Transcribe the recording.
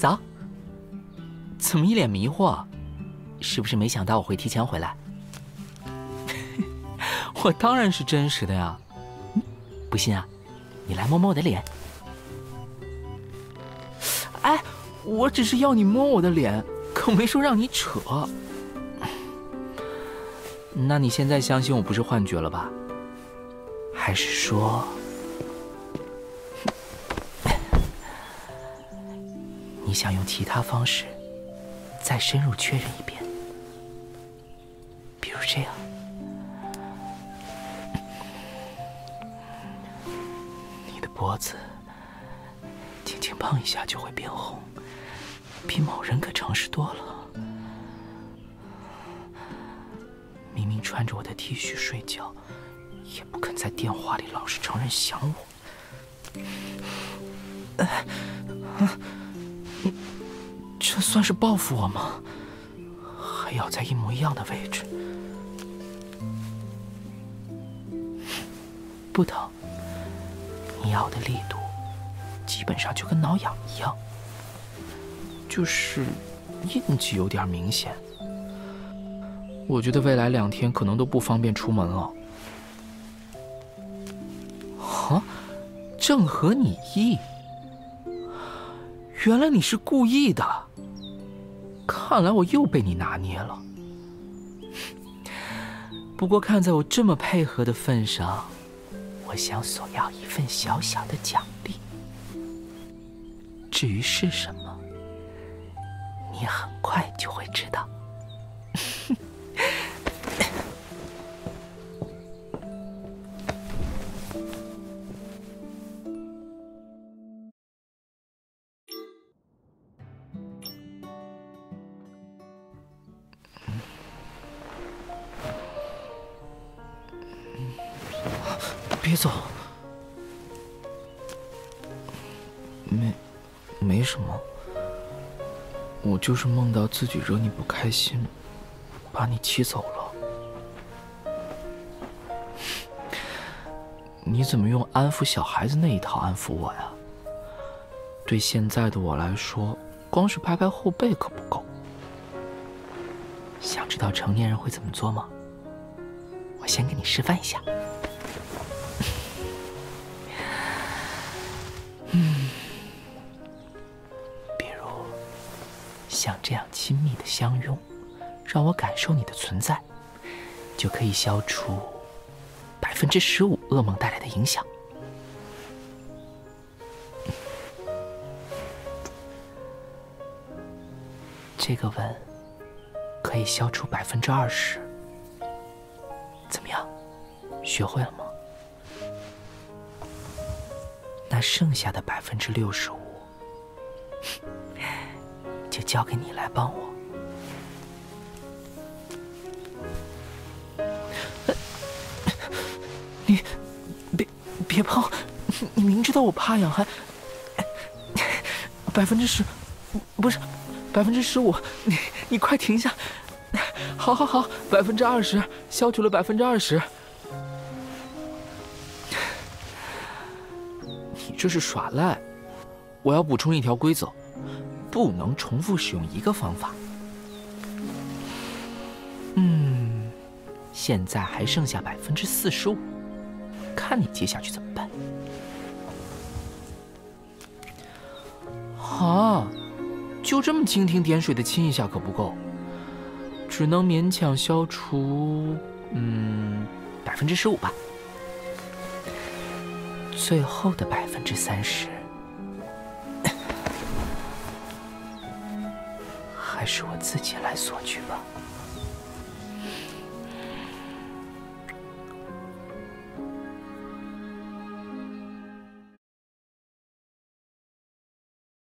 早。怎么一脸迷惑？是不是没想到我会提前回来？我当然是真实的呀。不信啊，你来摸摸我的脸。哎，我只是要你摸我的脸，可没说让你扯。那你现在相信我不是幻觉了吧？还是说，你想用其他方式再深入确认一遍？比如这样，你的脖子轻轻碰一下就会变红，比某人可诚实多了。明明穿着我的 T 恤睡觉，也不肯在电话里老实承认想我。这算是报复我吗？还咬在一模一样的位置，不疼。你咬的力度基本上就跟挠痒一样，就是印记有点明显。我觉得未来两天可能都不方便出门了。啊，正合你意。原来你是故意的。看来我又被你拿捏了。不过看在我这么配合的份上，我想索要一份小小的奖励。至于是什么，你很快就会知道。别走，没，没什么，我就是梦到自己惹你不开心，把你气走了。你怎么用安抚小孩子那一套安抚我呀？对现在的我来说，光是拍拍后背可不够。想知道成年人会怎么做吗？我先给你示范一下。像这样亲密的相拥，让我感受你的存在，就可以消除百分之十五噩梦带来的影响。这个吻可以消除百分之二十，怎么样？学会了吗？那剩下的百分之六十五。就交给你来帮我。你别别碰！你明知道我怕痒，还百分之十，不是百分之十五。你你快停下！好好好，百分之二十，消除了百分之二十。你这是耍赖！我要补充一条规则。不能重复使用一个方法。嗯，现在还剩下百分之四十五，看你接下去怎么办。啊，就这么蜻蜓点水的亲一下可不够，只能勉强消除，嗯，百分之十五吧。最后的百分之三十。还是我自己来索取吧。